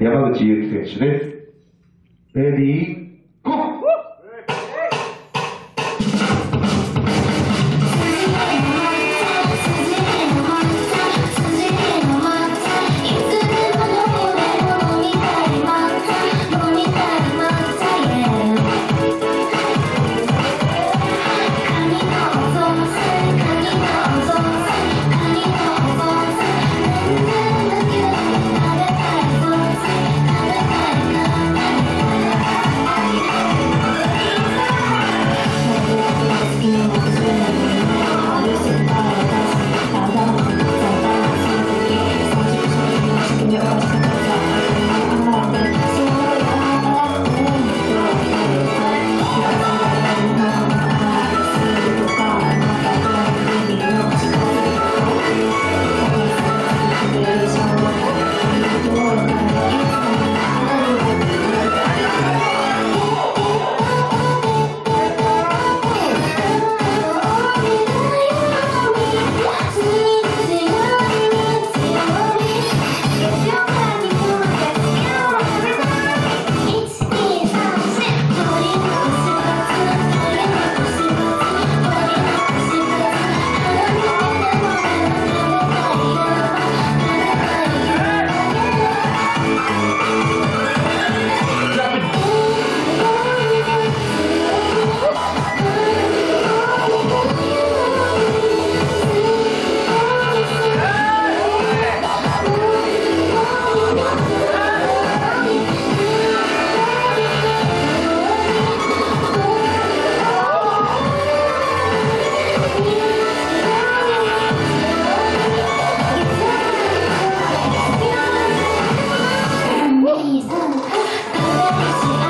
山口祐希選手です。レディー、23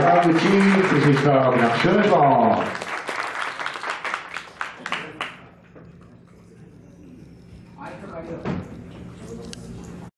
Ja, precies. Dus ik ga ook naar